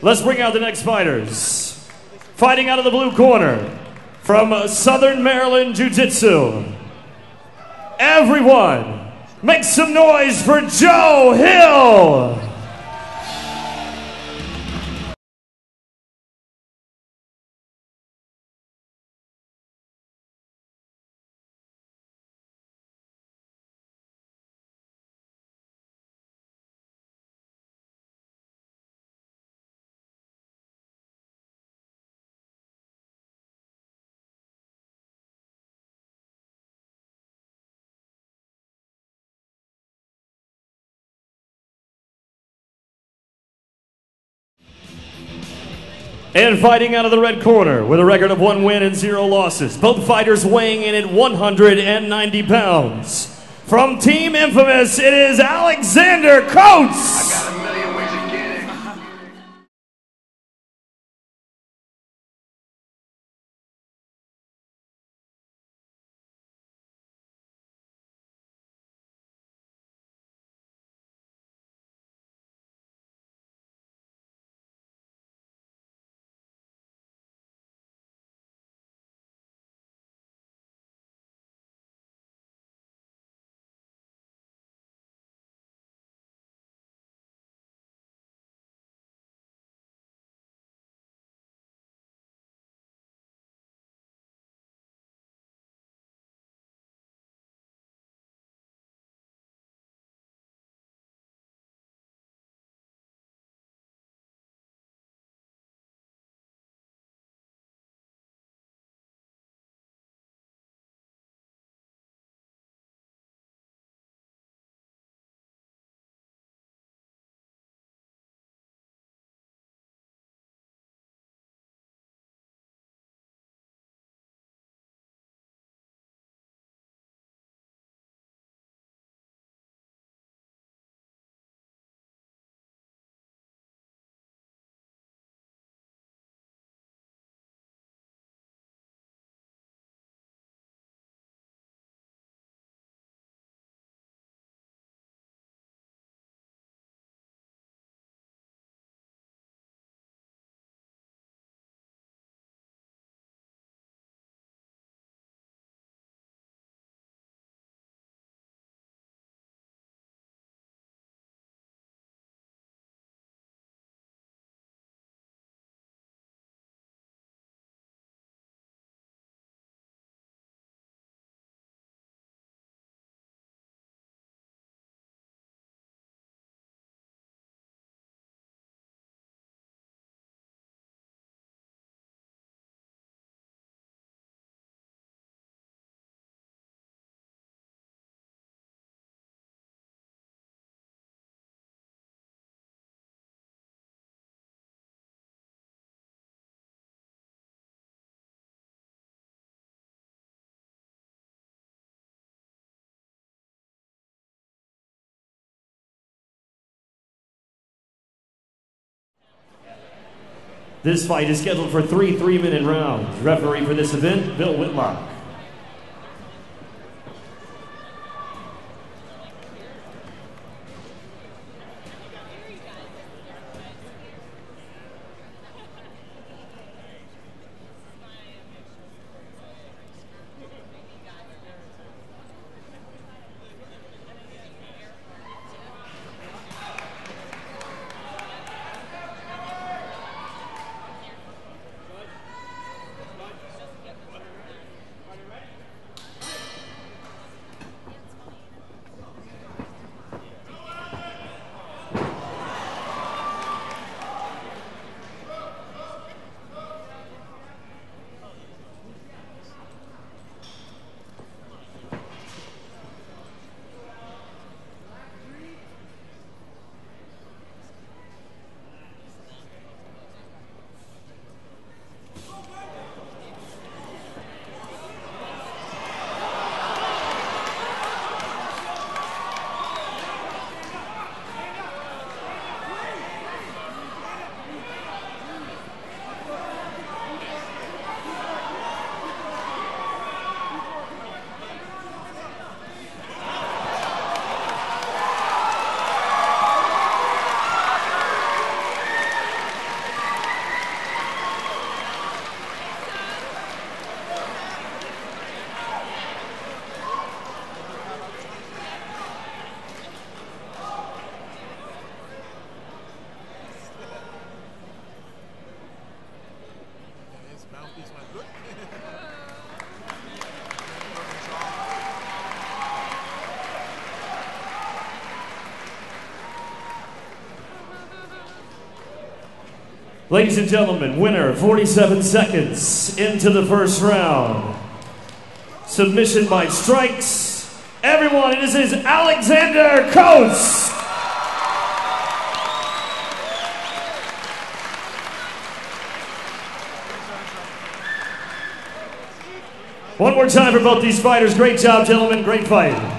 Let's bring out the next fighters. Fighting out of the blue corner from Southern Maryland Jiu Jitsu. Everyone, make some noise for Joe Hill. And fighting out of the red corner with a record of one win and zero losses. Both fighters weighing in at 190 pounds. From Team Infamous, it is Alexander Coates. This fight is scheduled for three three minute rounds. Referee for this event, Bill Whitlock. Ladies and gentlemen, winner 47 seconds into the first round. Submission by strikes. Everyone, this is Alexander Coates. One more time for both these fighters. Great job, gentlemen. Great fight.